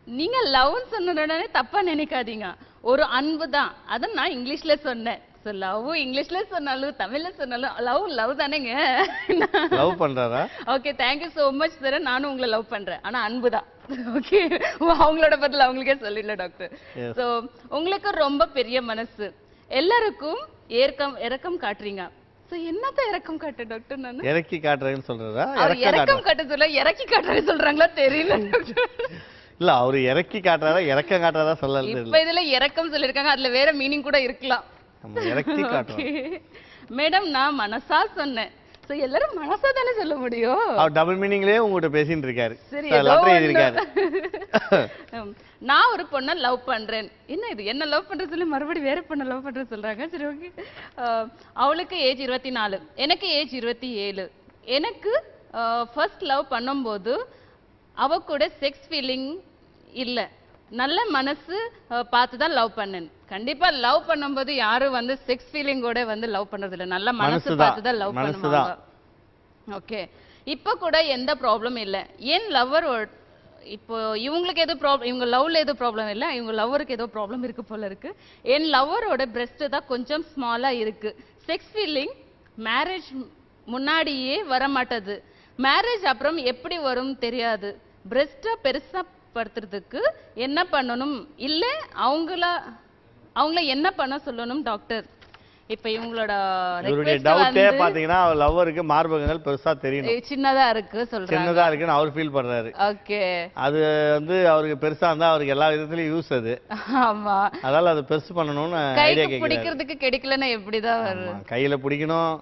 நீங்க லவ்னு சொன்ன உடனே தப்பா நினைக்காதீங்க. ஒரு அன்பு தான். அதை நான் இங்கிலீஷ்ல சொன்னேன். சோ லவ் இங்கிலீஷ்ல சொன்னாலும் தமிழ்ல சொன்னாலும் லவ் லவ் தானேங்க. லவ் பண்றாரா? Okay thank you so much sir நானும் உங்களை லவ் பண்றேன். ஆனா அன்பு தான். ஓகே அவங்களோட பதில் அவங்களுக்கே சொல்லிடல டாக்டர். சோ உங்களுக்கு ரொம்ப பெரிய மனசு. எல்லாருக்கும் ஏற்கம் இறக்கம் காட்டுறீங்க. சோ என்னத்த இறக்கம் காட்டு டாக்டர் நான்? இறக்கி காட்டுறேன்னு சொல்றதா இறக்கம் காட்ட சொல்ல இறக்கி காட்டுறேன்னு சொல்றாங்களா தெரியல இல்ல அவரு இறக்கி காட்டுறாரா இறக்க காட்டுறாரா சொல்லல இப்ப இதுல இறக்கம் சொல்லிருக்காங்க. அதுல வேற மீனிங் கூட இருக்கலாம். மேடம் நான் மனசா சொன்னேன். சோ எல்லாரும் மனசா தானே சொல்ல முடியும்? டபுள் மீனிங்லயே உங்ககிட்ட பேசிட்டு இருக்காரு. சரி. எழுதியிருக்காரு. ஹம், நான் ஒரு பொண்ணை லவ் பண்றேன். என்ன இது? என்ன லவ் பண்ற சொல்லி மறுபடியும் வேற பொண்ணை லவ் பண்ற சொல்றாங்க? சரி ஓகே அவளுக்கு ஏஜ் இருபத்தி நாலு எனக்கு ஏஜ் இருபத்தி ஏழு எனக்கு ஃபர்ஸ்ட் லவ் பண்ணும்போது அவ கூட செக்ஸ் ஃபீலிங் இல்ல. நல்ல மனசு பார்த்து தான் லவ் பண்ணேன். கண்டிப்பா லவ் பண்ணும்போது யாரும் வந்து செக்ஸ் ஃபீலிங்கோட வந்து லவ் பண்றது இல்ல நல்ல மனசு. பார்த்து தான் லவ். பண்ணுவாங்க. ஓகே இப்போ கூட எந்த ப்ராப்ளம் இல்ல. என் லவ்வர் இப்போ இவங்களுக்கு எது ப்ராப்ளம் இவங்க லவ்ல எதுவும் ப்ராப்ளம் இல்ல? இவங்க லவ்வருக்கு ஏதோ ப்ராப்ளம் இருக்கு போல இருக்கு. என் லவ்வரோட பிரஸ்ட் தான் கொஞ்சம் ஸ்மாலா இருக்கு. செக்ஸ் ஃபீலிங் மேரேஜ் முன்னாடியே வர மாட்டது மேரேஜ் அப்புறம் எப்படி வரும் தெரியாது. பிரஸ்ட்டை பெருசா படுத்துறதுக்கு என்ன பண்ணணும்? இல்ல அவங்கள அவங்கள என்ன பண்ண சொல்லணும் டாக்டர் இப்ப இவங்களோட இவருடைய டவுட்டே பாத்தீங்கன்னா அவர் லவ்வருக்கு மார்பகங்கள் பெருசா தெரியணும். ஏய், சின்னதா இருக்கு சொல்றாங்க. சின்னதா இருக்குன்னு அவர் ஃபீல் பண்றாரு. ஓகே. அது வந்து அவருக்கு பெருசா இருந்தா அவருக்கு எல்லா விதத்துலயும் யூஸ் அது. ஆமா. அதனால அது பெருசு பண்ணணும்னு ஐடியா கைக்கு கேட்கிறாரு பிடிக்கிறதுக்கு கிடைக்கலன்னா எப்படிதான் வரும்? கையில பிடிக்கணும்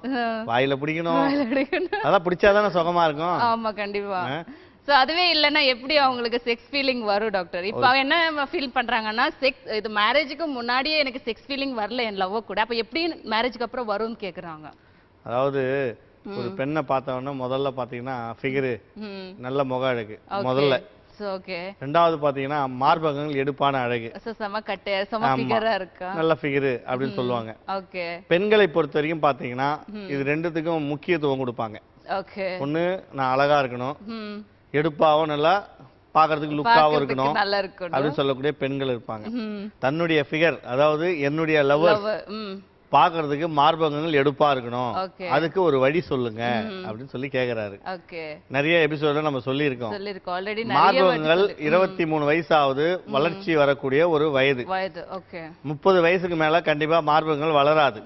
வாயில பிடிக்கணும். வாயில பிடிக்கணும். அதான் பிடிச்சாதானே சுகமா இருக்கும். ஆமா கண்டிப்பா. சோ அதுவே இல்லைன்னா எப்படி அவங்களுக்கு செக்ஸ் ஃபீலிங் வரும் டாக்டர் இப்போ அவ என்ன ஃபீல் பண்றாங்கன்னா செக்ஸ் இது மேரேஜுக்கு முன்னாடியே எனக்கு செக்ஸ் ஃபீலிங் வரல என் லவ் கூட. அப்ப எப்படி மேரேஜ்க்கு அப்புறம் வரும்னு கேக்குறாங்க? அதாவது ஒரு பெண்ணை பார்த்த உடனே முதல்ல பாத்தீங்கன்னா ஃபிகரு நல்ல முகம் அழகு. முதல்ல. ஓகே ரெண்டாவது பார்த்தீங்கன்னா மார்பகங்கள் எடுப்பான அழகு. ஸோ நல்ல ஃபிகரு அப்படின்னு சொல்லுவாங்க. ஓகே பெண்களை பொறுத்த வரைக்கும் பார்த்தீங்கன்னா ம். இது ரெண்டுத்துக்கும் முக்கியத்துவம் கொடுப்பாங்க. ஓகே ஒண்ணு நான் அழகா இருக்கணும். ம் எடுப்பாவும் நல்லா பார்க்கறதுக்கு பார்க்கறதுக்கு இருக்கணும். அப்படின்னு சொல்லக்கூடிய பெண்கள் இருப்பாங்க. தன்னுடைய ஃபிகர் அதாவது என்னுடைய லவர் பார்க்கறதுக்கு மார்பகங்கள் எடுப்பா இருக்கணும். அதுக்கு ஒரு வழி சொல்லுங்க. அப்படின்னு சொல்லி கேக்குறாரு. நிறைய எபிசோட நம்ம ஆல்ரெடி நிறைய மார்பகங்கள் சொல்லி- இருபத்தி மூணு வயசாவது வளர்ச்சி வரக்கூடிய ஒரு வயது. முப்பது வயசுக்கு மேல கண்டிப்பா மார்பகங்கள் வளராது.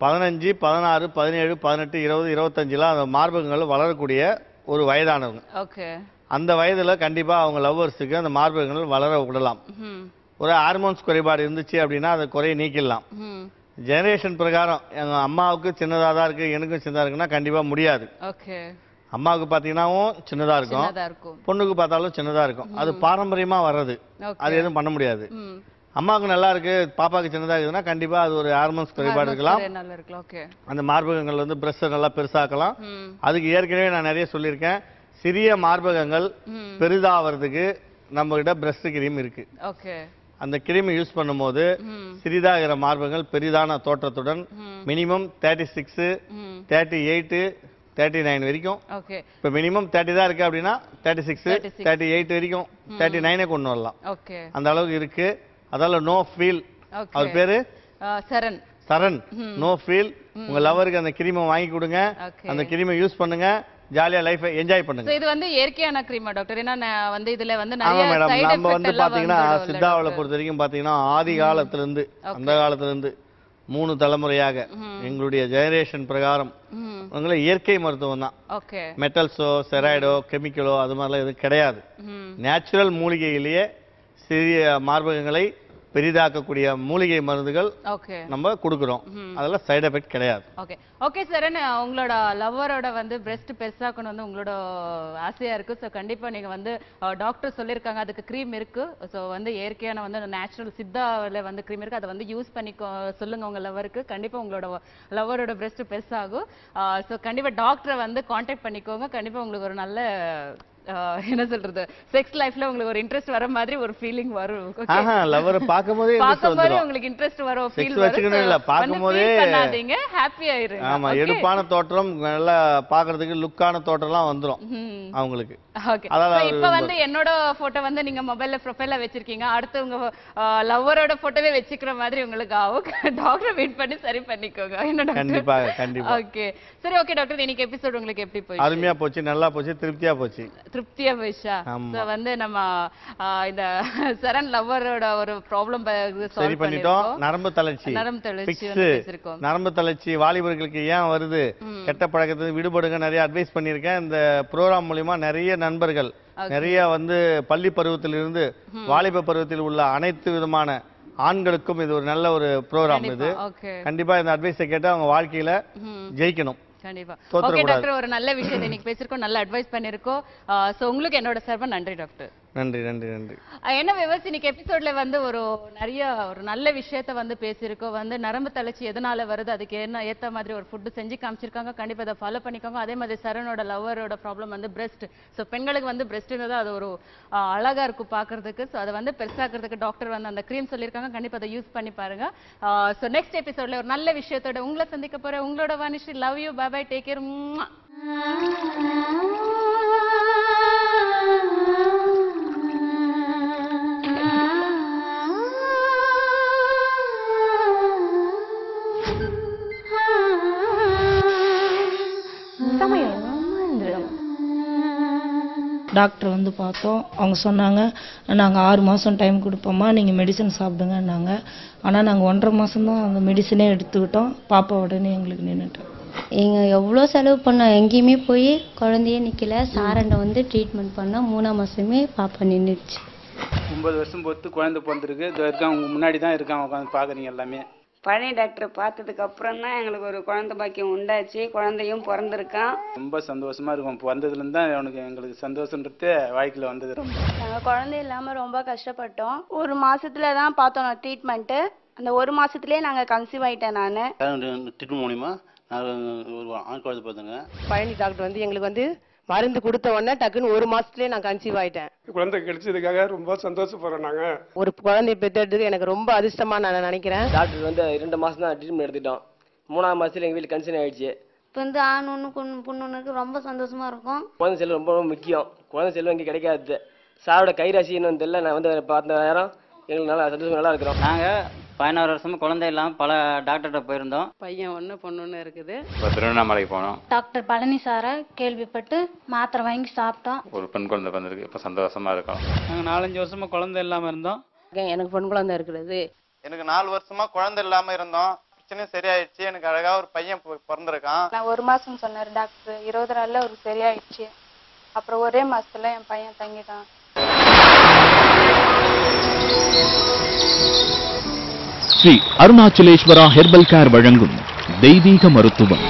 பதினஞ்சு பதினாறு பதினேழு பதினெட்டு இருபது இருபத்தஞ்சுல அந்த மார்பகங்கள் வளரக்கூடிய ஒரு வயதானவங்க. ஓகே. அந்த வயதுல கண்டிப்பா அவங்க லவ்வர்ஸுக்கு அந்த மார்பகங்கள் வளர விடலாம். ஒரு ஹார்மோன்ஸ் குறைபாடு இருந்துச்சு அப்படின்னா அந்த குறையை நீக்கிடலாம். ஜெனரேஷன் பிரகாரம் எங்க அம்மாவுக்கு சின்னதாக தான் இருக்கு எனக்கும் சின்னதாக இருக்குன்னா கண்டிப்பா முடியாது. ஓகே. அம்மாவுக்கு பார்த்தீங்கன்னாவும் சின்னதா இருக்கும். பொண்ணுக்கு பார்த்தாலும் சின்னதா இருக்கும். அது பாரம்பரியமா வர்றது. அது எதுவும் பண்ண முடியாது. அம்மாவுக்கு நல்லா இருக்கு பாப்பாவுக்கு சின்னதா இருக்குதுன்னா கண்டிப்பா அது ஒரு ஹார்மோன்ஸ் குறைபாடு இருக்கலாம். அந்த மார்பகங்கள் வந்து பிரஷ் நல்லா பெருசாக்கலாம். அதுக்கு ஏற்கனவே நான் நிறைய சொல்லியிருக்கேன். சிறிய மார்பகங்கள் பெரிதாகிறதுக்கு நம்ம கிட்ட பிரஸ்ட் கிரீம் இருக்கு. அந்த கிரீம் யூஸ் பண்ணும்போது சிறிதாகிற மார்பகங்கள் பெரிதான தோற்றத்துடன் minimum thirty six thirty eight thirty nine வரைக்கும் இப்போ மினிமம் தேர்ட்டி தான் இருக்கு அப்படின்னா தேர்ட்டி சிக்ஸ் 36. தேர்ட்டி எயிட் வரைக்கும் தேர்ட்டி நைனே கொண்டு வரலாம் அந்த அளவுக்கு இருக்கு. அதால நோ ஃபீல் அவர் பேரு? சரண். சரண். நோ ஃபீல் உங்க லவருக்கு அந்த கிரீமை வாங்கி கொடுங்க. அந்த கிரீமை யூஸ் பண்ணுங்க. ஜாலியா லைஃபை என்ஜாய் பண்ணுங்க. இது வந்து இயற்கையான கிரீமா டாக்டர் ஏன்னா வந்து இதுல வந்து நிறைய மேடம் நம்ம வந்து பாத்தீங்கன்னா doctor? பொறுத்த வரைக்கும் பாத்தீங்கன்னா ஆதி காலத்துல இருந்து. அந்த காலத்துல இருந்து மூணு தலைமுறையாக. எங்களுடைய ஜெனரேஷன் பிரகாரம் உங்களை இயற்கை மருத்துவம் தான். மெட்டல்ஸோ செராய்டோ கெமிக்கலோ அது மாதிரிலாம் எதுவும் கிடையாது. நேச்சுரல் மூலிகையிலேயே சிறிய மார்பகங்களை பெரிதாக்கக்கூடிய மூலிகை மருந்துகள் ஓகே நம்ம கொடுக்குறோம். அதெல்லாம் சைடு எஃபெக்ட் கிடையாது. ஓகே ஓகே சரண் உங்களோட லவ்வரோட வந்து பிரஸ்ட் பெருசாக்கணும் வந்து உங்களோட ஆசையா இருக்கு. ஸோ கண்டிப்பா நீங்க வந்து டாக்டர் சொல்லியிருக்காங்க. அதுக்கு க்ரீம் இருக்கு. ஸோ வந்து இயற்கையான வந்து நேச்சுரல் சித்தாவில் வந்து க்ரீம் இருக்கு. அதை வந்து யூஸ் பண்ணிக்கோ சொல்லுங்க உங்க லவருக்கு கண்டிப்பா உங்களோட லவரோட பிரஸ்ட் பெருசாகும். ஸோ கண்டிப்பா டாக்டரை வந்து காண்டாக்ட் பண்ணிக்கோங்க. கண்டிப்பா உங்களுக்கு ஒரு நல்ல என்ன சொல்றது? செக்ஸ் லைஃப்ல உங்களுக்கு ஒரு இன்ட்ரெஸ்ட் வர மாதிரி ஒரு ஃபீலிங் வரும்? ஆஹா லவரை பார்க்கும்போதே வந்துரும். உங்களுக்கு இன்ட்ரெஸ்ட் வரும் ஃபீல் வச்சுக்கணும் இல்ல, பார்க்கும்போதே- பண்ணாதீங்க ஹாப்பி ஆயிருங்க. ஆமா? எடுப்பான தோற்றம் நல்லா பார்க்கிறதுக்கு லுக்கான தோற்றம்லாம் வந்துரும் ம். அவங்களுக்கு. ஓகே இப்ப வந்து என்னோட போட்டோ வந்து நீங்க மொபைல்ல ப்ரொஃபைல்ல வச்சிருக்கீங்க. அடுத்து உங்க லவ்வரோட போட்டோவே வச்சுக்கிற மாதிரி உங்களுக்கு ஆகும் டாக்டர் வெயிட் பண்ணி சரி பண்ணிக்கோங்க. என்ன கண்டிப்பா கண்டிப்பா. ஓகே சரி ஓகே டாக்டர் இன்னைக்கு எபிசோட் உங்களுக்கு எப்படி போயிடுச்சு? அருமையா போச்சு நல்லா போச்சு திருப்தியா போச்சு. திருப்தியா போயிடுச்சா? வந்து நம்ம இந்த சரண் லவ்வரோட ஒரு ப்ராப்ளம் சரி பண்ணிட்டோம். நரம்பு தளர்ச்சி. நரம்பு தளர்ச்சி நரம்பு தளர்ச்சி வாலிபர்களுக்கு ஏன் வருது. கெட்ட பழக்கத்தை விடுபடுங்க நிறைய அட்வைஸ் பண்ணியிருக்கேன். இந்த ப்ரோக்ராம் மூலியமா நிறைய நண்பர்கள். நிறைய வந்து பள்ளி பருவத்திலிருந்து. வாலிப பருவத்தில் உள்ள அனைத்து விதமான ஆண்களுக்கும் இது ஒரு நல்ல ஒரு ப்ரோக்ராம் இது. கண்டிப்பா, இந்த அட்வைஸை கேட்டு அவங்க வாழ்க்கையில. ஜெயிக்கணும். கண்டிப்பா. ஓகே. டாக்டர் ஒரு நல்ல விஷயத்தை இன்னைக்கு பேசியிருக்கோம் நல்ல அட்வைஸ் பண்ணிருக்கோம் சோ உங்களுக்கு என்னோட சார்பா நன்றி டாக்டர் நன்றி நன்றி நன்றி. என்ன விவசாய இன்னைக்கு எபிசோட்ல வந்து ஒரு நிறைய ஒரு நல்ல விஷயத்த வந்து பேசியிருக்கோம். வந்து நரம்பு தளர்ச்சி எதனால வருது அதுக்கு என்ன ஏத்த மாதிரி ஒரு ஃபுட் செஞ்சு காமிச்சிருக்காங்க. கண்டிப்பா அதை ஃபாலோ பண்ணிக்கோங்க. அதே மாதிரி சரணோட லவ்வரோட ப்ராப்ளம் வந்து பிரஸ்ட் ஸோ பெண்களுக்கு வந்து பிரஸ்ட் தான் அது ஒரு அழகா இருக்கும் பார்க்கிறதுக்கு. ஸோ அதை வந்து பெருசாக்குறதுக்கு டாக்டர் வந்து அந்த க்ரீம் சொல்லியிருக்காங்க. கண்டிப்பா அதை யூஸ் பண்ணி பாருங்க. ஸோ நெக்ஸ்ட் எபிசோட்ல ஒரு நல்ல விஷயத்தோட உங்களை சந்திக்க போறேன். உங்களோட Vanishree love you bye bye take care சமயம் டாக்டர் வந்து பார்த்தோம். அவங்க சொன்னாங்க நாங்கள் ஆறு மாதம் டைம் கொடுப்போம்மா நீங்கள் மெடிசன் சாப்பிடுங்கன்னாங்க. ஆனால் நாங்கள் ஒன்றரை மாதம்தான் அந்த மெடிசனே எடுத்துக்கிட்டோம். பாப்பா உடனே எங்களுக்கு நின்றுட்டோம் எங்க எவ்வளோ செலவு பண்ணோம் எங்கேயுமே போய் குழந்தையே நிற்கல சாரண்டை வந்து ட்ரீட்மெண்ட் பண்ணோம் மூணாம் மாதமே பாப்பா நின்றுடுச்சு ஒன்பது வருஷம் பொறுத்து குழந்தை பிறந்திருக்கு. இதோ இருக்கான் உங்க முன்னாடி தான் இருக்கான் உட்காந்து பார்க்குறீங்க எல்லாமே. பழனி டாக்டர் பார்த்ததுக்கு அப்புறம் தான் எங்களுக்கு ஒரு குழந்தை பாக்கியம் உண்டாச்சு. குழந்தையும் பிறந்திருக்கான். ரொம்ப சந்தோஷமா இருக்கும். வந்ததுலேருந்து தான் அவனுக்கு எங்களுக்கு சந்தோஷன்றது வாழ்க்கையில் வந்தது ரொம்ப. நாங்கள் குழந்தை இல்லாமல் ரொம்ப கஷ்டப்பட்டோம். ஒரு மாசத்துல தான் பார்த்தோம் ட்ரீட்மெண்ட்டு அந்த ஒரு மாசத்துலயே நாங்கள் கன்சீவ் ஆயிட்டேன் நான். ட்ரீட்மெண்ட் மூலிமா நான் ஒரு ஆண் குழந்தை பார்த்தேங்க. பழனி டாக்டர் வந்து எங்களுக்கு வந்து மருந்து கொடுத்த உடனே டக்குன்னு ஒரு மாசத்துலயே நான் கன்சீவ் ஆயிட்டேன். குழந்தை கிடைச்சதுக்காக ரொம்ப சந்தோஷப்படுறோம் நாங்க. ஒரு குழந்தைய பெற்றெடுத்தது எனக்கு ரொம்ப அதிர்ஷ்டமா நான் நினைக்கிறேன். டாக்டர் வந்து ரெண்டு மாசம் தான் ட்ரீட்மெண்ட் எடுத்துட்டோம். மூணாவது மாசத்துல எங்க வீட்டுல கன்சீவ் ஆயிடுச்சு. இப்போ வந்து ஆண் ஒன்று பொண்ணு பொண்ணு ஒன்றுக்கு ரொம்ப சந்தோஷமா இருக்கும். குழந்தை செல்வம் ரொம்ப ரொம்ப முக்கியம். குழந்தை செல்வம் இங்கே கிடைக்காது. சாரோட கைராசி இன்னும் தெரியல. நான் வந்து பார்த்த நேரம் எங்களுக்கு நல்லா சந்தோஷமா நல்லா இருக்கிறோம். நாங்கள் பதினாறு வருஷமா குழந்தை இல்லாமல் பல டாக்டர்கிட்ட போயிருந்தோம். பையன் ஒன்று பொண்ணு ஒன்று இருக்குது. இப்போ திருவண்ணாமலைக்கு போனோம். டாக்டர் பழனி சாரை கேள்விப்பட்டு மாத்திரை வாங்கி சாப்பிட்டோம். ஒரு பெண் குழந்தை வந்திருக்கு இப்போ சந்தோஷமா இருக்கோம். நாங்கள் நாலஞ்சு வருஷமா குழந்தை இல்லாமல் இருந்தோம். எனக்கு பொன் குழந்தை இருக்கிறது எனக்கு நாலு வருஷமா குழந்தை இல்லாம இருந்தோம். பிரச்சனையும் சரியாயிடுச்சு. எனக்கு அழகா ஒரு பையன் பிறந்திருக்கான். நான் ஒரு மாசம் சொன்னார் டாக்டர். இருபது நாள்ல ஒரு சரியாயிடுச்சு. அப்புறம் ஒரே மாசத்துல என் பையன் தங்கிட்டான். ஸ்ரீ அருணாச்சலேஸ்வரா ஹெர்பல் கேர் வழங்கும் தெய்வீக மருத்துவம்.